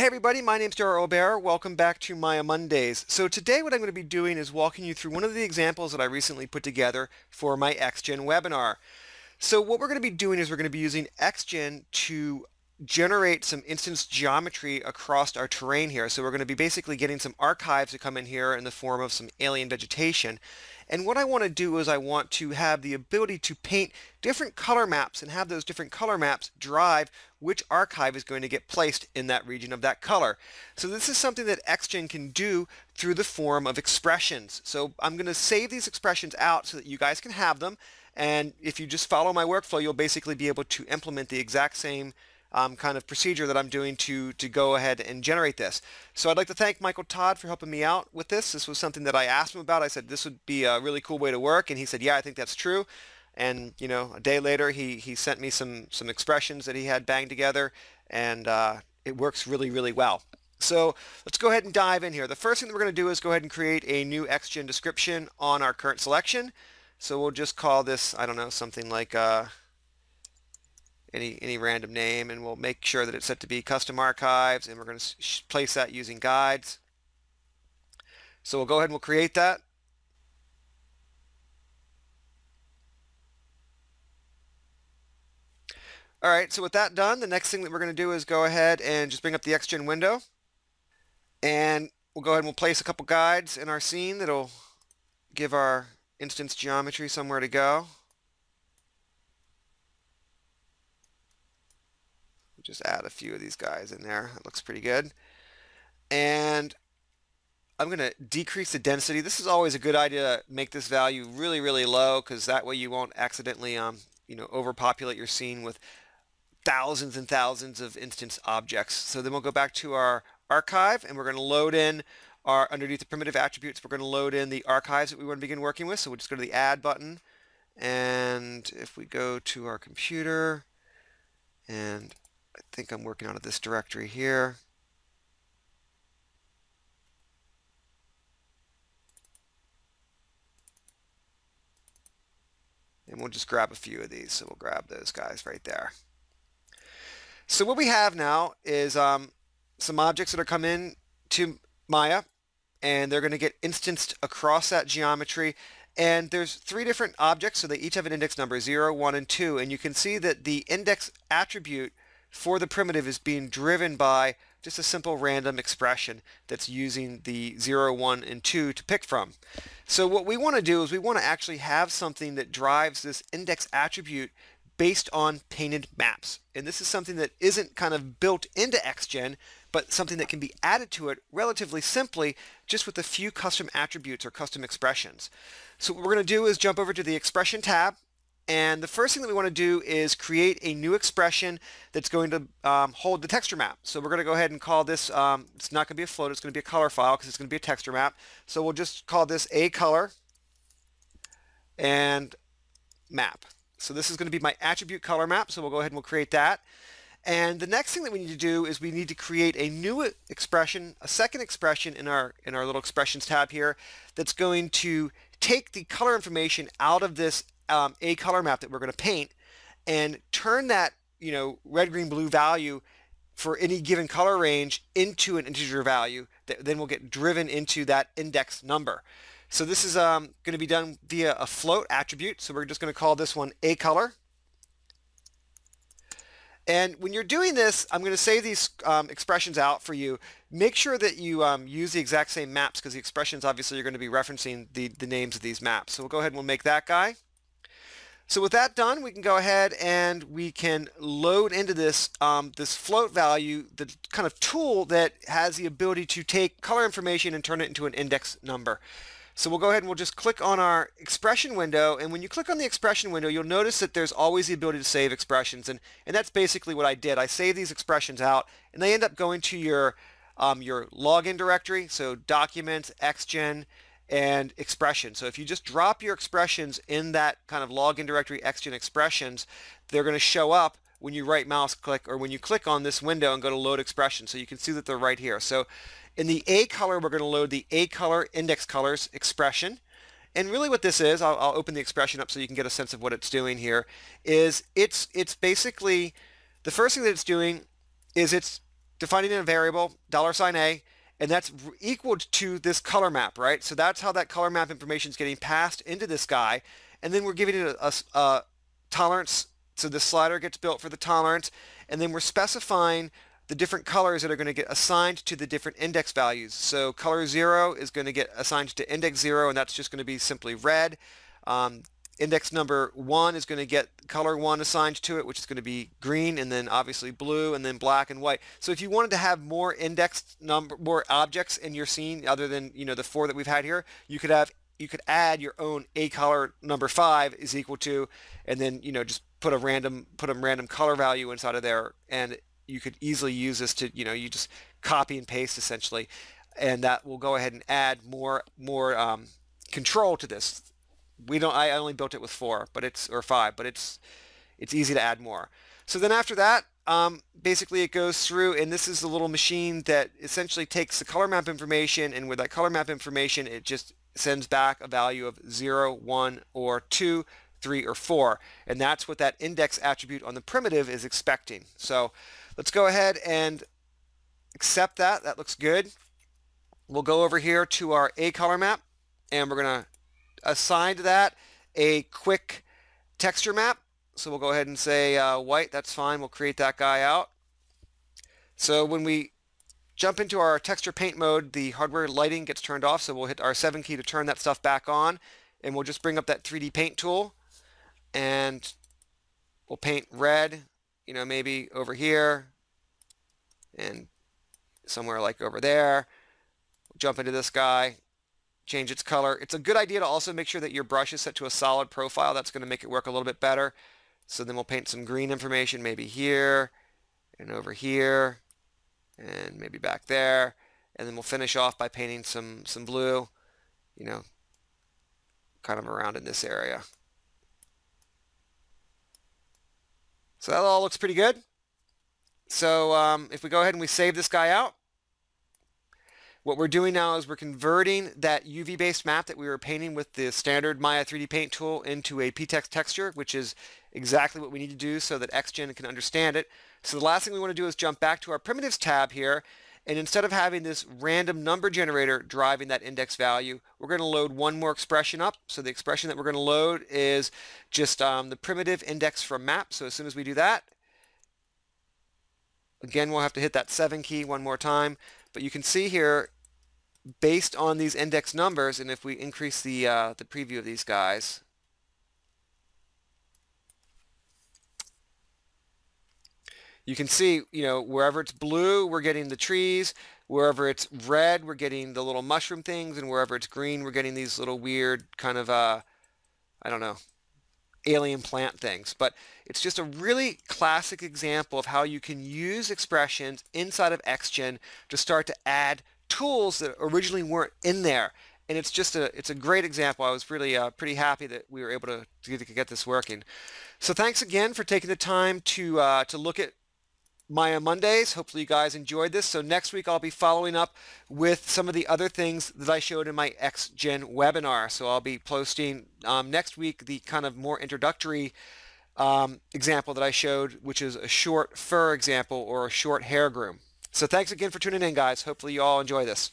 Hey everybody, my name's Daryl Obert. Welcome back to Maya Mondays. So today what I'm going to be doing is walking you through one of the examples that I recently put together for my XGen webinar. So what we're going to be doing is we're going to be using XGen to generate some instance geometry across our terrain here. So we're going to be basically getting some archives to come in here in the form of some alien vegetation. And what I want to do is I want to have the ability to paint different color maps and have those different color maps drive which archive is going to get placed in that region of that color. So this is something that XGen can do through the form of expressions. So I'm going to save these expressions out so that you guys can have them. And if you just follow my workflow, you'll basically be able to implement the exact same um, kind of procedure that I'm doing to, to go ahead and generate this. So I'd like to thank Michael Todd for helping me out with this. This was something that I asked him about. I said this would be a really cool way to work and he said yeah I think that's true and you know a day later he, he sent me some some expressions that he had banged together and uh, it works really really well. So let's go ahead and dive in here. The first thing that we're going to do is go ahead and create a new XGen description on our current selection. So we'll just call this, I don't know, something like uh, any, any random name and we'll make sure that it's set to be custom archives and we're going to place that using guides. So we'll go ahead and we'll create that. All right, so with that done, the next thing that we're going to do is go ahead and just bring up the XGen window. And we'll go ahead and we'll place a couple guides in our scene that'll give our instance geometry somewhere to go. Just add a few of these guys in there. It looks pretty good. And I'm going to decrease the density. This is always a good idea to make this value really, really low because that way you won't accidentally, um, you know, overpopulate your scene with thousands and thousands of instance objects. So then we'll go back to our archive and we're going to load in our, underneath the primitive attributes, we're going to load in the archives that we want to begin working with. So we'll just go to the add button. And if we go to our computer and think I'm working out of this directory here. And we'll just grab a few of these. So we'll grab those guys right there. So what we have now is um, some objects that are come in to Maya and they're going to get instanced across that geometry and there's three different objects so they each have an index number 0, 1, and 2 and you can see that the index attribute for the primitive is being driven by just a simple random expression that's using the 0, 1, and 2 to pick from. So what we want to do is we want to actually have something that drives this index attribute based on painted maps. And this is something that isn't kind of built into XGen, but something that can be added to it relatively simply just with a few custom attributes or custom expressions. So what we're going to do is jump over to the expression tab and the first thing that we want to do is create a new expression that's going to um, hold the texture map. So we're going to go ahead and call this, um, it's not going to be a float, it's going to be a color file because it's going to be a texture map. So we'll just call this a color and map. So this is going to be my attribute color map. So we'll go ahead and we'll create that. And the next thing that we need to do is we need to create a new expression, a second expression in our in our little expressions tab here that's going to take the color information out of this um, a color map that we're going to paint and turn that, you know, red, green, blue value for any given color range into an integer value that then will get driven into that index number. So this is um, going to be done via a float attribute. So we're just going to call this one a color. And when you're doing this, I'm going to save these um, expressions out for you. Make sure that you um, use the exact same maps because the expressions obviously you're going to be referencing the, the names of these maps. So we'll go ahead and we'll make that guy. So with that done, we can go ahead and we can load into this um, this float value, the kind of tool that has the ability to take color information and turn it into an index number. So we'll go ahead and we'll just click on our expression window and when you click on the expression window you'll notice that there's always the ability to save expressions and, and that's basically what I did. I saved these expressions out and they end up going to your um, your login directory, so documents, xgen, and expression. So if you just drop your expressions in that kind of login directory xgen expressions, they're going to show up when you right mouse click or when you click on this window and go to load expression. So you can see that they're right here. So in the A color, we're going to load the A color index colors expression. And really what this is, I'll, I'll open the expression up so you can get a sense of what it's doing here, is it's, it's basically, the first thing that it's doing is it's defining a variable, dollar sign $a, and that's equal to this color map, right? So that's how that color map information is getting passed into this guy. And then we're giving it a, a, a tolerance. So the slider gets built for the tolerance. And then we're specifying the different colors that are going to get assigned to the different index values. So color 0 is going to get assigned to index 0, and that's just going to be simply red. Um, index number 1 is going to get color 1 assigned to it, which is going to be green, and then obviously blue, and then black and white. So if you wanted to have more index number, more objects in your scene other than you know the four that we've had here, you could have you could add your own a color number 5 is equal to, and then you know just put a random put a random color value inside of there, and you could easily use this to, you know, you just copy and paste essentially, and that will go ahead and add more more um, control to this. We don't. I only built it with four, but it's or five, but it's it's easy to add more. So then after that, um, basically it goes through, and this is the little machine that essentially takes the color map information, and with that color map information, it just sends back a value of 0, 1, or 2, 3, or 4. And that's what that index attribute on the primitive is expecting. So Let's go ahead and accept that. That looks good. We'll go over here to our A color map and we're going to assign to that a quick texture map. So we'll go ahead and say uh, white. That's fine. We'll create that guy out. So when we jump into our texture paint mode, the hardware lighting gets turned off. So we'll hit our 7 key to turn that stuff back on. And we'll just bring up that 3D paint tool and we'll paint red you know, maybe over here and somewhere like over there. Jump into this guy, change its color. It's a good idea to also make sure that your brush is set to a solid profile. That's going to make it work a little bit better. So then we'll paint some green information maybe here and over here and maybe back there. And then we'll finish off by painting some, some blue, you know, kind of around in this area. So that all looks pretty good. So um, if we go ahead and we save this guy out, what we're doing now is we're converting that UV-based map that we were painting with the standard Maya 3D Paint tool into a PTEX texture, which is exactly what we need to do so that XGen can understand it. So the last thing we want to do is jump back to our primitives tab here and instead of having this random number generator driving that index value, we're going to load one more expression up. So the expression that we're going to load is just um, the primitive index from map. So as soon as we do that, again, we'll have to hit that 7 key one more time. But you can see here, based on these index numbers, and if we increase the, uh, the preview of these guys, you can see, you know, wherever it's blue, we're getting the trees. Wherever it's red, we're getting the little mushroom things. And wherever it's green, we're getting these little weird kind of, uh, I don't know, alien plant things. But it's just a really classic example of how you can use expressions inside of XGen to start to add tools that originally weren't in there. And it's just a, it's a great example. I was really uh, pretty happy that we were able to, to get this working. So thanks again for taking the time to, uh, to look at Maya Mondays. Hopefully you guys enjoyed this. So next week I'll be following up with some of the other things that I showed in my XGen webinar. So I'll be posting um, next week the kind of more introductory um, example that I showed, which is a short fur example or a short hair groom. So thanks again for tuning in, guys. Hopefully you all enjoy this.